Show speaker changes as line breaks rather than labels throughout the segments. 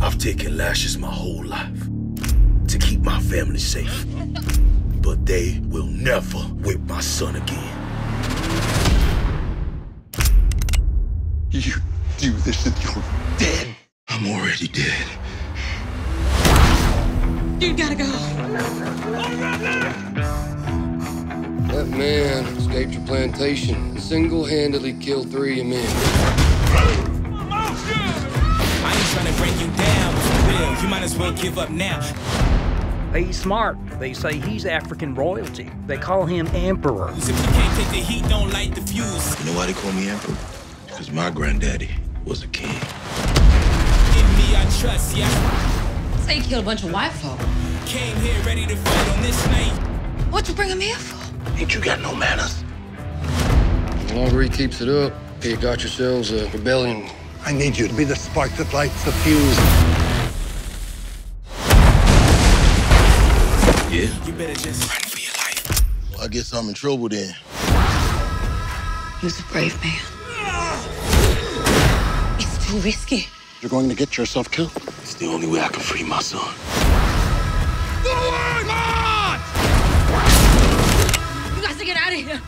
I've taken lashes my whole life to keep my family safe. But they will never whip my son again.
You do this and you're dead.
I'm already dead.
You gotta go.
That man escaped your plantation and single-handedly killed three of your men.
You might as well give up now.
He's smart. They say he's African royalty. They call him Emperor.
If you can't take the heat, don't light the fuse.
You know why they call me Emperor? Because my granddaddy was a king.
In me, I trust, yeah.
Say you killed a bunch of white folk.
Came here ready to fight on this night.
What you bring him here for?
Ain't you got no manners?
The longer he keeps it up, you got yourselves a rebellion.
I need you to be the spark that lights the fuse.
Yeah?
You better just
Run for your life.
Well, I guess I'm in trouble then.
He was a brave man. It's too risky.
You're going to get yourself killed.
It's the only way I can free my son.
You guys to get out of here.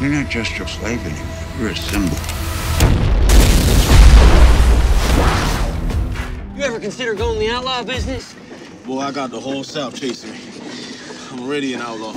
You're not just a slave anymore. You're a symbol.
You ever consider going the outlaw business?
Boy, I got the whole South chasing me. I'm already an outlaw.